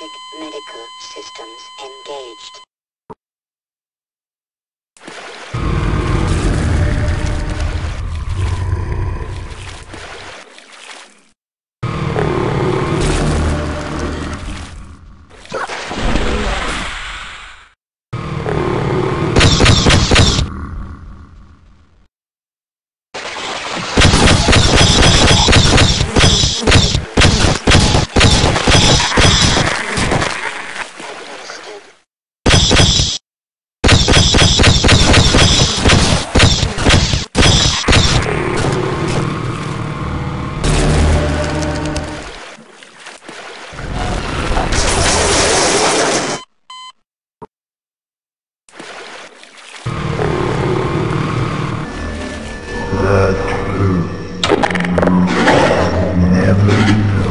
Medical systems engaged. Truth. You never